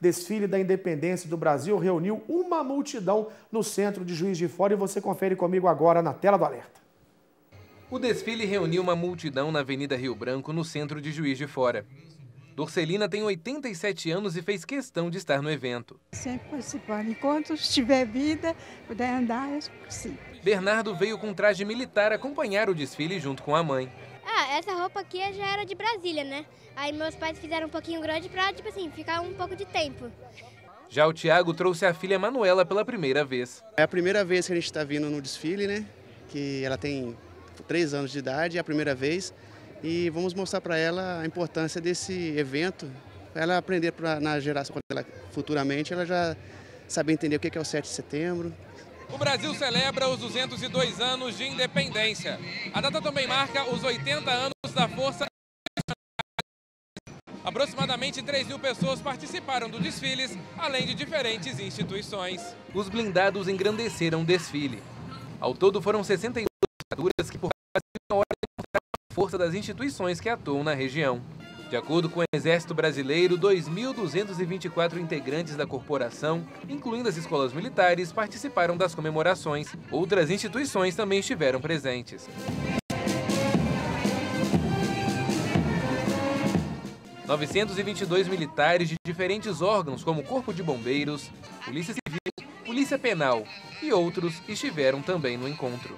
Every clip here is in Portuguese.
Desfile da Independência do Brasil reuniu uma multidão no centro de Juiz de Fora e você confere comigo agora na tela do alerta. O desfile reuniu uma multidão na Avenida Rio Branco, no centro de Juiz de Fora. Dorcelina tem 87 anos e fez questão de estar no evento. Sempre participando. Enquanto tiver vida, puder andar, eu participo. Bernardo veio com traje militar acompanhar o desfile junto com a mãe. Essa roupa aqui já era de Brasília, né? Aí meus pais fizeram um pouquinho grande pra, tipo assim, ficar um pouco de tempo. Já o Tiago trouxe a filha Manuela pela primeira vez. É a primeira vez que a gente está vindo no desfile, né? Que ela tem três anos de idade, é a primeira vez e vamos mostrar para ela a importância desse evento, ela aprender pra, na geração, ela, futuramente, ela já saber entender o que é o 7 de setembro. O Brasil celebra os 202 anos de independência. A data também marca os 80 anos da Força Aproximadamente 3 mil pessoas participaram do desfiles, além de diferentes instituições. Os blindados engrandeceram o desfile. Ao todo foram 62 viaturas que por quase uma hora força das instituições que atuam na região. De acordo com o Exército Brasileiro, 2.224 integrantes da corporação, incluindo as escolas militares, participaram das comemorações. Outras instituições também estiveram presentes. ...922 militares de diferentes órgãos, como Corpo de Bombeiros, Polícia Civil, Polícia Penal e outros estiveram também no encontro.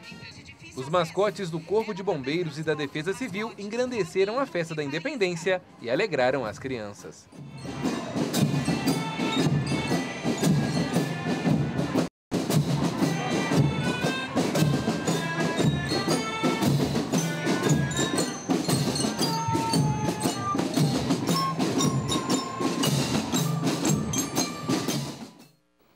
Os mascotes do Corpo de Bombeiros e da Defesa Civil engrandeceram a festa da independência e alegraram as crianças.